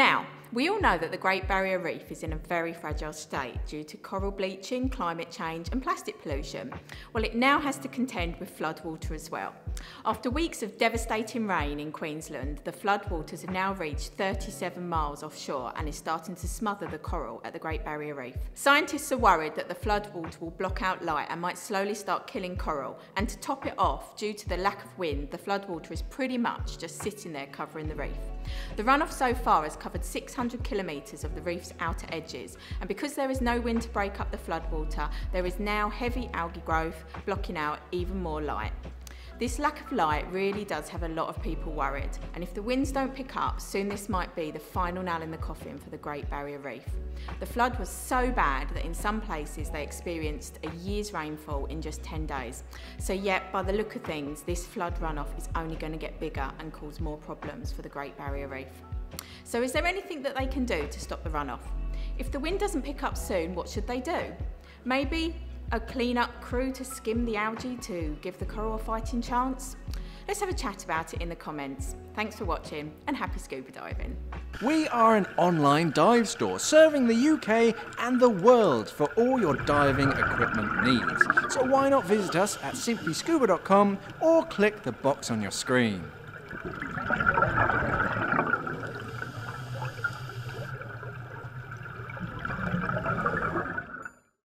Now, we all know that the Great Barrier Reef is in a very fragile state due to coral bleaching, climate change and plastic pollution. Well, it now has to contend with floodwater as well. After weeks of devastating rain in Queensland, the floodwaters have now reached 37 miles offshore and is starting to smother the coral at the Great Barrier Reef. Scientists are worried that the floodwater will block out light and might slowly start killing coral. And to top it off, due to the lack of wind, the floodwater is pretty much just sitting there covering the reef. The runoff so far has covered 600 kilometres of the reef's outer edges, and because there is no wind to break up the floodwater, there is now heavy algae growth blocking out even more light. This lack of light really does have a lot of people worried, and if the winds don't pick up, soon this might be the final nail in the coffin for the Great Barrier Reef. The flood was so bad that in some places they experienced a year's rainfall in just 10 days. So yet, by the look of things, this flood runoff is only going to get bigger and cause more problems for the Great Barrier Reef. So is there anything that they can do to stop the runoff? If the wind doesn't pick up soon, what should they do? Maybe a clean-up crew to skim the algae to give the coral a fighting chance? Let's have a chat about it in the comments. Thanks for watching and happy scuba diving. We are an online dive store serving the UK and the world for all your diving equipment needs. So why not visit us at simplyscuba.com or click the box on your screen.